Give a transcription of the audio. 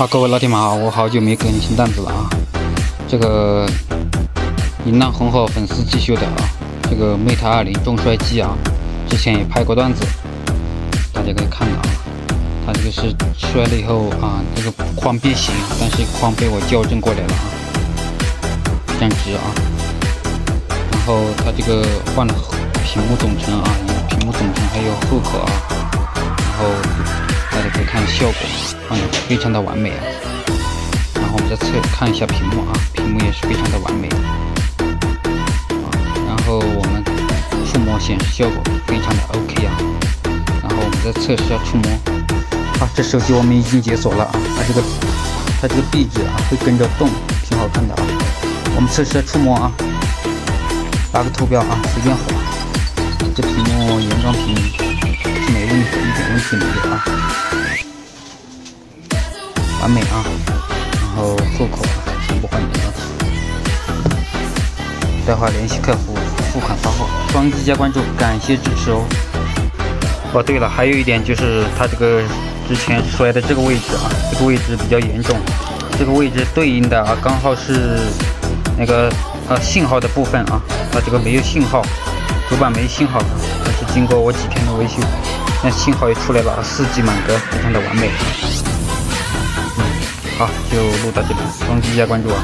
啊，各位老铁们好，我好久没更新段子了啊。这个银浪很好，粉丝继续的啊。这个 Mate 二零重摔机啊，之前也拍过段子，大家可以看到啊。它这个是摔了以后啊，这个框变形，但是框被我校正过来了啊，非常直啊。然后它这个换了屏幕总成啊，屏幕总成还有后壳啊，然后大家可以看效果。嗯，非常的完美啊！然后我们再测看一下屏幕啊，屏幕也是非常的完美啊。然后我们触摸显示效果非常的 OK 啊。然后我们再测试一下触摸。啊，这手机我们已经解锁了啊，它这个它这个壁纸啊会跟着动，挺好看的啊。我们测试下触摸啊，打个图标啊，随便划。这屏幕原装屏完美啊，然后后口全部换掉，待会联系客服付款发货，双击加关注，感谢支持哦。哦，对了，还有一点就是它这个之前摔的这个位置啊，这个位置比较严重，这个位置对应的啊刚好是那个呃信号的部分啊，它这个没有信号，主板没信号，但是经过我几天的维修，那信号也出来了，四 G 满格，非常的完美。好，就录到这里，双击一下关注啊。